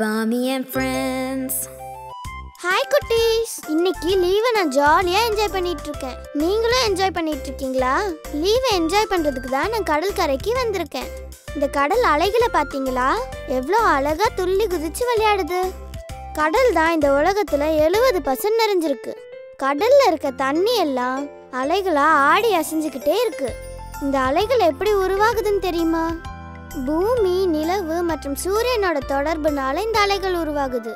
பாமி and friends hi குட்டீஸ். இன்னைக்கு லீவை நான் ஜாலியாக என்ஜாய் பண்ணிட்டு இருக்கேன் நீங்களும் என்ஜாய் பண்ணிட்டு இருக்கீங்களா லீவை என்ஜாய் பண்ணுறதுக்கு தான் நான் கடல் கரைக்கு வந்திருக்கேன். இந்த கடல் அலைகளை பார்த்தீங்களா? எவ்வளோ அழகா துள்ளி குதிச்சு விளையாடுது. கடல் தான் இந்த உலகத்தில் எழுபது பர்சன்ட் நிறைஞ்சிருக்கு. கடல்ல இருக்க தண்ணி எல்லாம் அலைகளா ஆடி அசைஞ்சுக்கிட்டே இருக்கு. இந்த அலைகள் எப்படி உருவாகுதுன்னு தெரியுமா? பூமி நிலவு மற்றும் சூரியனோட தொடர்புனால இந்த அலைகள் உருவாகுது.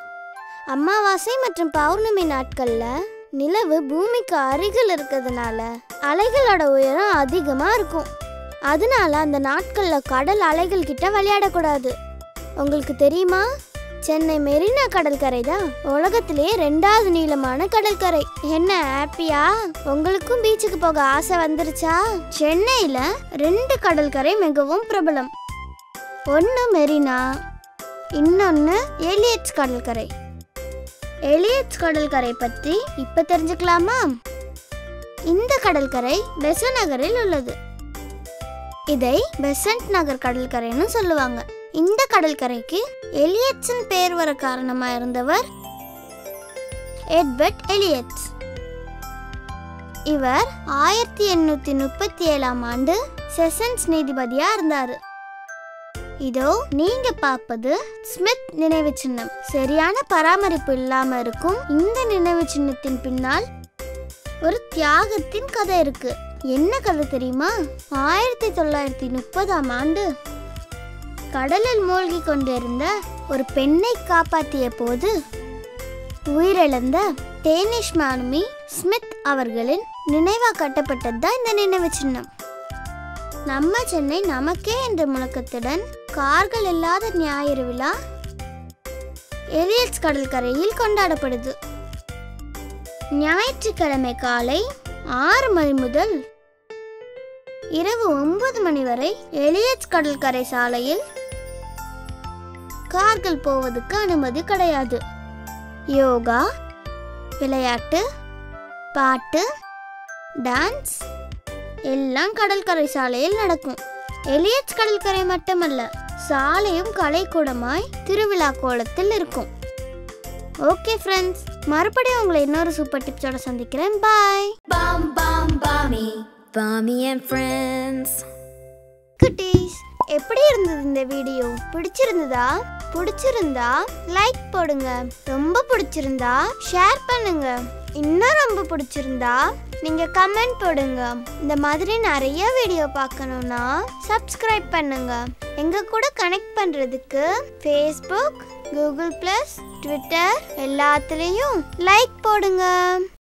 அமாவாசை மற்றும் பௌர்ணமி நாட்கள்ல நிலவு பூமிக்கு அருகில் இருக்கிறதுனால அலைகளோட உயரம் அதிகமா இருக்கும். அதனால அந்த நாட்கள்ல கடல் அலைகள் கிட்ட விளையாடக்கூடாது. உங்களுக்கு தெரியுமா? சென்னை மெரினா கடற்கரை தான் உலகத்திலே ரெண்டாவது நீளமான கடற்கரை. என்ன ஹாப்பியா? உங்களுக்கும் பீச்சுக்கு போக ஆசை வந்துருச்சா? சென்னையில ரெண்டு கடற்கரை மிகவும் பிரபலம். ஒன்று மெரினா இன்னொன்று எலியட்ஸ் கடற்கரை எலியட்ஸ் கடற்கரை பற்றி இப்போ தெரிஞ்சுக்கலாமா? இந்த கடற்கரை பெச நகரில் உள்ளது. இதை பெசன்ட் நகர் கடற்கரைன்னு சொல்லுவாங்க. இந்த கடற்கரைக்கு எலியட்ஸின் பேர் வர காரணமாக இருந்தவர் எட்வர்ட் எலியட்ஸ். இவர் ஆயிரத்தி எண்ணூற்றி முப்பத்தி ஏழாம் ஆண்டு செஷன்ஸ் நீதிபதியாக இருந்தார். இதோ நீங்க பார்ப்பது ஸ்மித் நினைவு சின்னம். சரியான பராமரிப்பு இல்லாம இருக்கும் இந்த நினைவு சின்னத்தின் பின்னால் ஒரு தியாகத்தின் கதை இருக்கு. என்ன கதை தெரியுமா? ஆயிரத்தி தொள்ளாயிரத்தி முப்பதாம் ஆண்டு கடலில் மூழ்கி கொண்டிருந்த ஒரு பெண்ணை காப்பாற்றிய போது உயிரிழந்த டேனிஷ் மாலுமி ஸ்மித் அவர்களின் நினைவாக கட்டப்பட்டது தான் இந்த நினைவு சின்னம். நம்ம சென்னை நமக்கே என்ற முழக்கத்துடன் கார்கள் இல்லாத ஞாயிறு விழா எலியட்ஸ் கடற்கரையில் கொண்டாடப்படுது. ஞாயிற்றுக்கிழமை காலை ஆறு மணி முதல் இரவு ஒன்பது மணி வரை எலியட்ஸ் கடற்கரை சாலையில் கார்கள் போவதுக்கு அனுமதி கிடையாது. யோகா விளையாட்டு பாட்டு டான்ஸ் எல்லாம் கடற்கரை சாலையில் நடக்கும். எலியட்ஸ் கடற்கரை மட்டுமல்ல சாலையும் கலைக்கூடமாய் திருவிழா கோலத்தில் இருக்கும். ஓகே ஃப்ரெண்ட்ஸ் மறுபடியும் உங்களை இன்னொரு சூப்பர் டிப்ஸோட சந்திக்கிறேன். பாய் Bum bum bummy. Bummy and friends. குட்டீஸ் எப்படி இருந்தது இந்த வீடியோ? பிடிச்சிருந்ததா? பிடிச்சிருந்தா லைக் போடுங்க. ரொம்ப பிடிச்சிருந்தா ஷேர் பண்ணுங்க. இன்னும் ரொம்ப பிடிச்சிருந்தா நீங்க கமெண்ட் போடுங்க. இந்த மாதிரி நிறைய வீடியோ பார்க்கணும்னா சப்ஸ்கிரைப் பண்ணுங்க. எங்க கூட கனெக்ட் பண்றதுக்கு ஃபேஸ்புக் கூகுள் ப்ளஸ் ட்விட்டர் எல்லாத்துலேயும் லைக் போடுங்க.